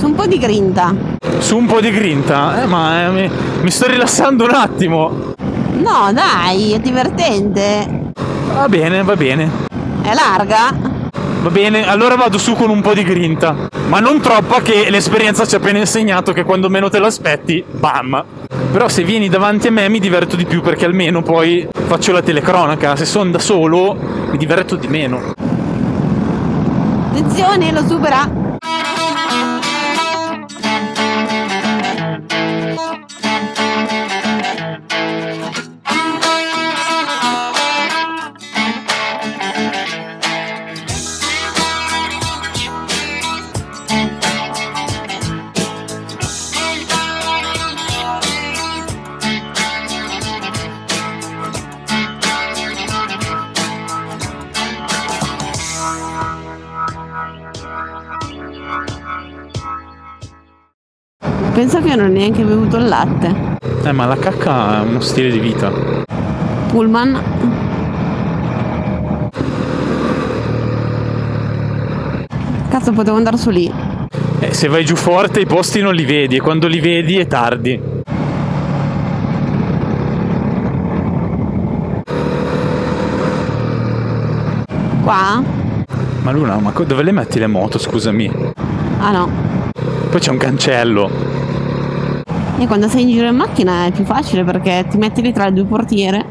su un po' di grinta. Su un po' di grinta? Eh, ma eh, mi, mi sto rilassando un attimo. No, dai, è divertente. Va bene, va bene. È larga? Va bene, allora vado su con un po' di grinta. Ma non troppa che l'esperienza ci ha appena insegnato che quando meno te lo aspetti, bam. Però se vieni davanti a me mi diverto di più perché almeno poi faccio la telecronaca. Se sono da solo mi diverto di meno. Attenzione, lo supera. Penso che non ho neanche bevuto il latte. Eh, ma la cacca è uno stile di vita. Pullman. Cazzo, potevo andare su lì. Eh, se vai giù forte i posti non li vedi e quando li vedi è tardi. Qua? Ma Luna, ma dove le metti le moto, scusami? Ah no. Poi c'è un cancello. E quando sei in giro in macchina è più facile perché ti metti lì tra le due portiere.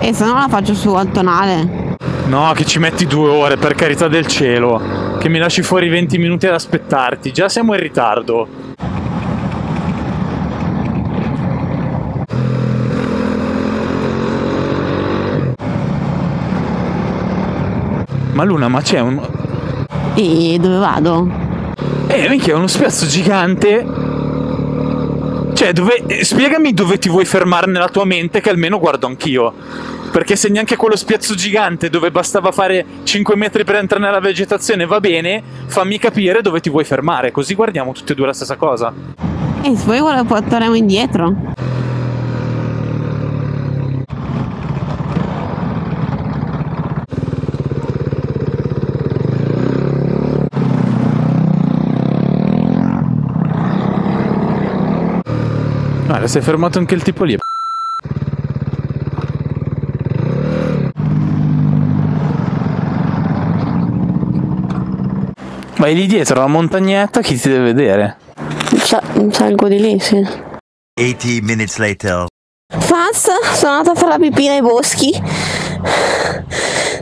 E se no la faccio su al tonale. No, che ci metti due ore, per carità del cielo. Che mi lasci fuori 20 minuti ad aspettarti. Già siamo in ritardo. Ma Luna, ma c'è un... E dove vado? Eh, minchia, è uno spiazzo gigante. Cioè, dove... spiegami dove ti vuoi fermare nella tua mente, che almeno guardo anch'io. Perché se neanche quello spiazzo gigante dove bastava fare 5 metri per entrare nella vegetazione va bene, fammi capire dove ti vuoi fermare, così guardiamo tutti e due la stessa cosa. E se poi vuole torniamo indietro. Guarda, si è fermato anche il tipo lì. Vai lì dietro alla montagnetta, chi ti deve vedere? salgo di lì, sì. 80 minutes later. Fast, sono andata a fare la pipì nei boschi.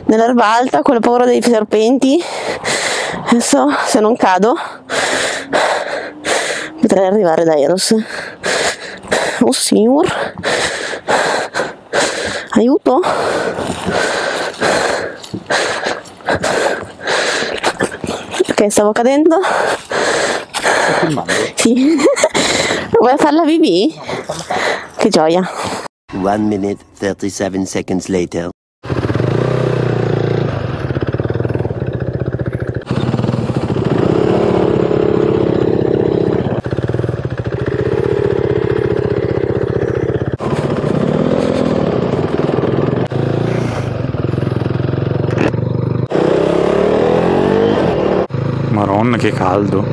Nell'erba alta, con la paura dei serpenti. Adesso, se non cado, potrei arrivare da Eros. Oh signor. Aiuto. Ok, stavo cadendo. Sto. Sì. Vuoi fare la pipì? Che gioia. One minute, 37 seconds later. Maronna, che caldo.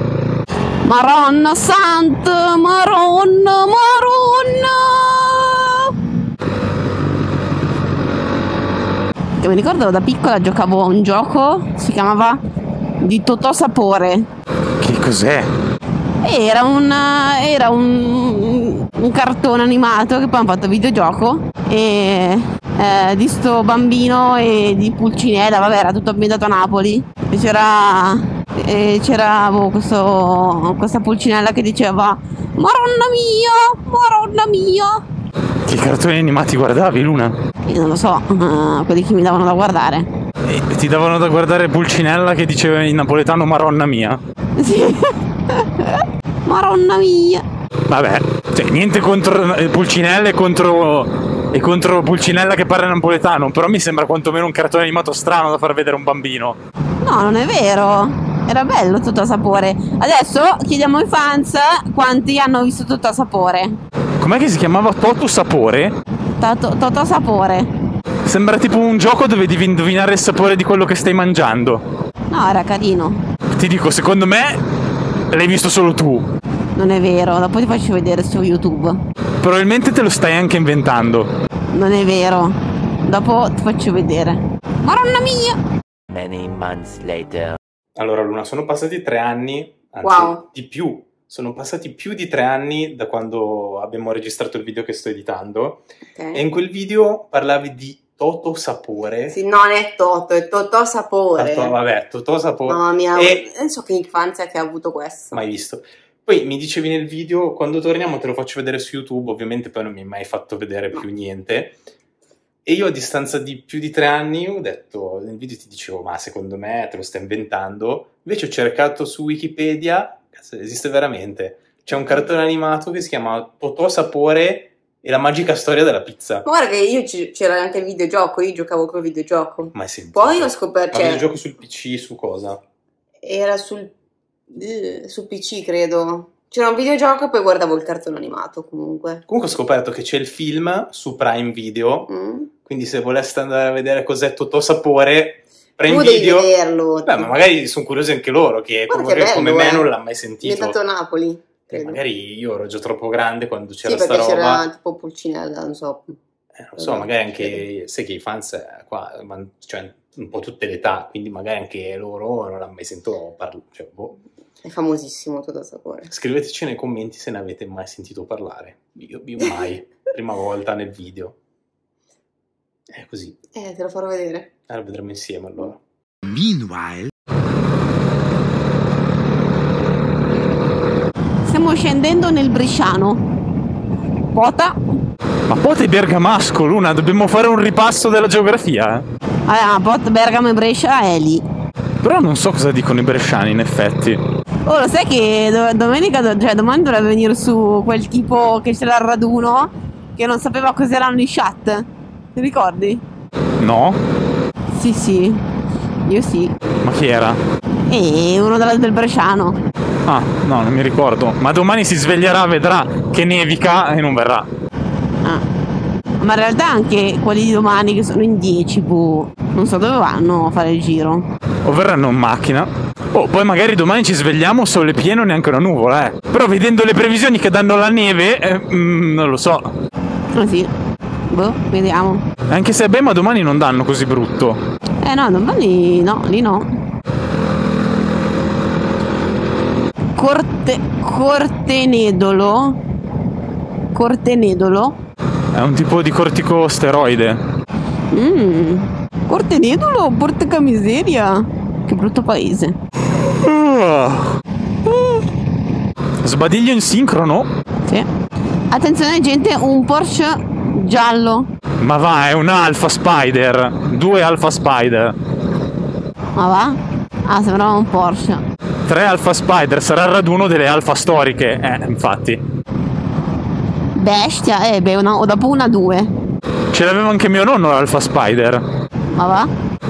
Maronna Santa, Maronna, Maronna. Che mi ricordo da piccola giocavo a un gioco, si chiamava di Totò Sapore. Che cos'è? Era un, era un, un cartone animato che poi hanno fatto videogioco e eh, di sto bambino e di Pulcinella, vabbè era tutto ambientato a Napoli e c'era, e c'era boh, questo, questa Pulcinella che diceva Maronna mia, Maronna mia Che cartoni animati guardavi, Luna? Io non lo so, eh, quelli che mi davano da guardare E ti davano da guardare Pulcinella che diceva in napoletano Maronna mia. Sì. Maronna mia Vabbè, cioè, niente contro eh, Pulcinella e contro, e contro Pulcinella che parla napoletano, però mi sembra quantomeno un cartone animato strano da far vedere a un bambino. No, non è vero. Era bello tutto a sapore. Adesso chiediamo ai fans quanti hanno visto tutto a sapore. Com'è che si chiamava Toto Sapore? Totò sapore. Sembra tipo un gioco dove devi indovinare il sapore di quello che stai mangiando. No, era carino. Ti dico, secondo me l'hai visto solo tu. Non è vero, dopo ti faccio vedere su YouTube. Probabilmente te lo stai anche inventando. Non è vero. Dopo ti faccio vedere. Maronna mia! Many months later. Allora, Luna, sono passati tre anni, anzi Wow. di più. Sono passati più di tre anni da quando abbiamo registrato il video che sto editando. Ok. E in quel video parlavi di Toto Sapore. Sì, non è Toto, è Totò Sapore. Toto- vabbè, Toto Sapore. Mamma mia, E- non so che infanzia che ha avuto questo. Mai visto. Poi mi dicevi nel video, quando torniamo te lo faccio vedere su YouTube, ovviamente poi non mi hai mai fatto vedere più niente. E io a distanza di più di tre anni ho detto, nel video ti dicevo, ma secondo me te lo stai inventando. Invece ho cercato su Wikipedia, cazzo, esiste veramente. C'è un cartone animato che si chiama Totò Sapore e la magica storia della pizza. Ma guarda che io ci- c'era anche il videogioco, io giocavo col videogioco. Mai sentito. Poi ho scoperto, Ma cioè, videogioco sul PC, su cosa? era sul, eh, su PC credo. C'era un videogioco e poi guardavo il cartone animato comunque. Comunque ho scoperto che c'è il film su Prime Video, Mm? quindi se voleste andare a vedere cos'è Totò Sapore, Prime tu devi Video... vederlo. Beh, ma magari sono curiosi anche loro, che come, bello, come me eh. non l'ha mai sentito. Diventato a Napoli. Eh, credo. magari io ero già troppo grande quando Sì, c'era sta perché roba. c'era tipo Pulcinella, non so. Eh, non so, magari anche, sai che i fans eh, qua, cioè un po' tutte le età, quindi magari anche loro non l'hanno mai sentito parlare. Cioè, boh. È famosissimo Totò Sapore. Scriveteci nei commenti se ne avete mai sentito parlare. Io, io mai, prima volta nel video. È così. Eh, te lo farò vedere. Allora vedremo insieme allora. Meanwhile, Stiamo scendendo nel Bresciano. Pota. Ma Pote è bergamasco, Luna, dobbiamo fare un ripasso della geografia. eh. Ah, Pot, Bergamo e Brescia è lì. Però non so cosa dicono i bresciani, in effetti. Oh, lo sai che do- domenica, do- cioè domani dovrebbe venire su quel tipo che c'era al raduno che non sapeva cos'erano i chat. Ti ricordi? No? Sì, sì. Io sì. Ma chi era? E uno della- del Bresciano. Ah, no, non mi ricordo. Ma domani si sveglierà, vedrà che nevica e non verrà. Ah. Ma in realtà anche quelli di domani che sono in 10, boh, non so dove vanno a fare il giro. O verranno in macchina. Oh, poi magari domani ci svegliamo, sole pieno, neanche una nuvola, eh. Però vedendo le previsioni che danno la neve, eh, mm, non lo so. Ah sì. Boh, vediamo. Anche se a Bema domani non danno così brutto. Eh no, domani no, lì no. Corte, Cortenedolo. Cortenedolo. È un tipo di corticosteroide. Mmm. Cortenedolo, porca miseria. Che brutto paese. Sbadiglio in sincrono? Sì. Attenzione gente, un Porsche giallo. Ma va, è un Alpha Spider. Due Alpha Spider. Ma va? Ah, sembrava un Porsche. Tre Alpha Spider, sarà il raduno delle Alpha storiche. Eh, infatti. Bestia, eh beh, una- dopo una due. Ce l'aveva anche mio nonno l'Alpha Spider. Ma va?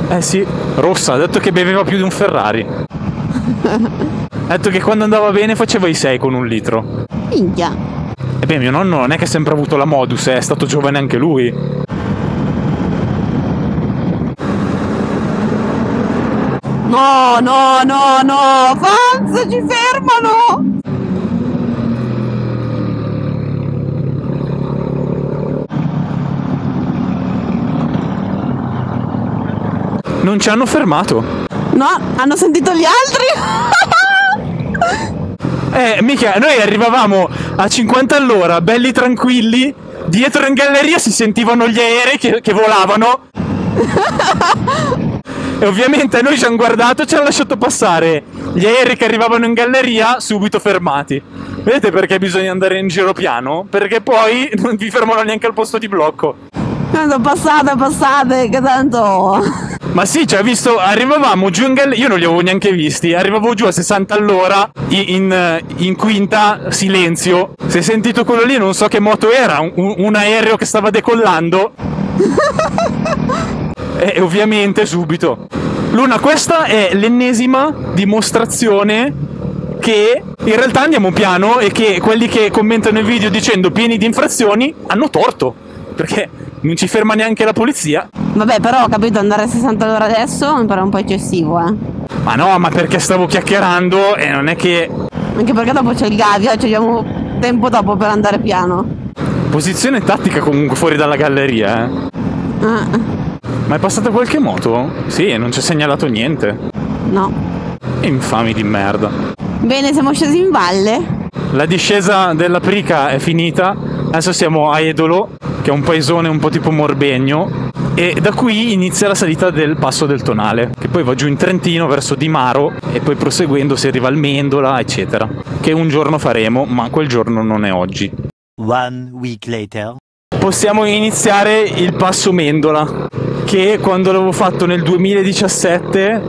Eh sì, rossa, ha detto che beveva più di un Ferrari. Ha detto che quando andava bene faceva i 6 con un litro. Minchia. E beh, mio nonno non è che ha sempre avuto la modus, eh, è stato giovane anche lui. No, no, no, no, fans, ci fermano! Non ci hanno fermato. No, hanno sentito gli altri? Eh, mica, noi arrivavamo a 50 all'ora, belli tranquilli. Dietro in galleria si sentivano gli aerei che, che volavano. e ovviamente noi ci hanno guardato e ci hanno lasciato passare. Gli aerei che arrivavano in galleria, subito fermati. Vedete perché bisogna andare in giro piano? Perché poi non vi fermano neanche al posto di blocco. Tanto passate, passate, che tanto... Ma sì, cioè, visto, arrivavamo giù in galleria, io non li avevo neanche visti, arrivavo giù a 60 all'ora, in, in quinta, silenzio. Si è sentito quello lì, non so che moto era, un, un aereo che stava decollando. e ovviamente subito. Luna, questa è l'ennesima dimostrazione che in realtà andiamo piano e che quelli che commentano il video dicendo pieni di infrazioni hanno torto. Perché Non ci ferma neanche la polizia. Vabbè, però ho capito andare a 60 all'ora adesso mi pare un po' eccessivo, eh. Ma no, ma perché stavo chiacchierando e non è che... Anche perché dopo c'è il Gavia, ci abbiamo tempo dopo per andare piano. Posizione tattica comunque fuori dalla galleria, eh. Ah, Ma è passata qualche moto? Sì, non ci ha segnalato niente. no. Infami di merda. Bene, siamo scesi in valle. La discesa della Prica è finita. Adesso siamo a Edolo, che è un paesone un po' tipo Morbegno. E da qui inizia la salita del passo del Tonale, che poi va giù in Trentino verso Di Maro e poi proseguendo si arriva al Mendola, eccetera. Che un giorno faremo, ma quel giorno non è oggi. One week later. Possiamo iniziare il passo Mendola, che quando l'avevo fatto nel 2017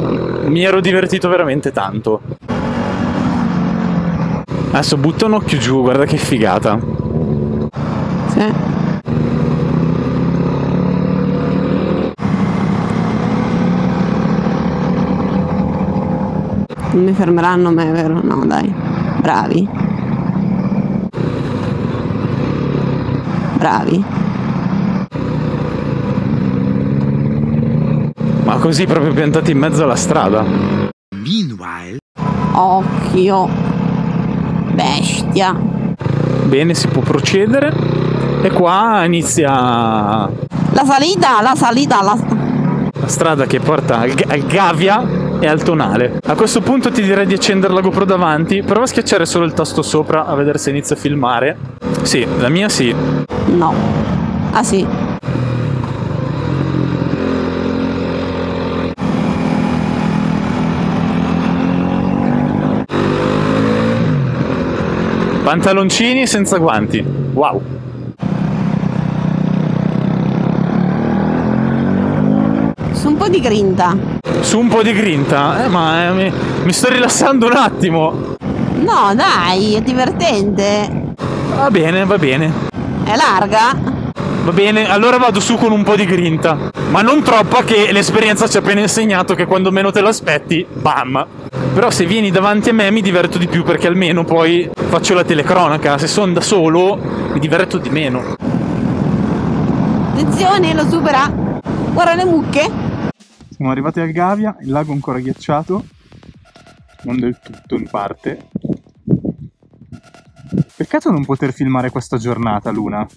mi ero divertito veramente tanto. Adesso butto un occhio giù, guarda che figata. Sì. Mi fermeranno me, vero? No, dai. Bravi. Bravi. Ma così proprio piantati in mezzo alla strada. Meanwhile, Occhio. Bestia. Bene, si può procedere. E qua inizia La salita, la salita, la... la strada che porta al, al Gavia e al Tonale. A questo punto ti direi di accendere la GoPro davanti. Prova a schiacciare solo il tasto sopra a vedere se inizia a filmare. Sì, la mia sì. No. Ah sì. Pantaloncini senza guanti. Wow. Su un po' di grinta. Su un po' di grinta. Eh, ma eh, mi, mi sto rilassando un attimo. No, dai, è divertente. Va bene, va bene. È larga. Va bene, allora vado su con un po' di grinta. Ma non troppa che l'esperienza ci ha appena insegnato che quando meno te lo aspetti, bam. Però se vieni davanti a me mi diverto di più perché almeno poi faccio la telecronaca. Se sono da solo mi diverto di meno. Attenzione, lo supera. Guarda le mucche. Siamo arrivati al Gavia, il lago ancora ghiacciato. Non del tutto in parte. Peccato non poter filmare questa giornata, Luna.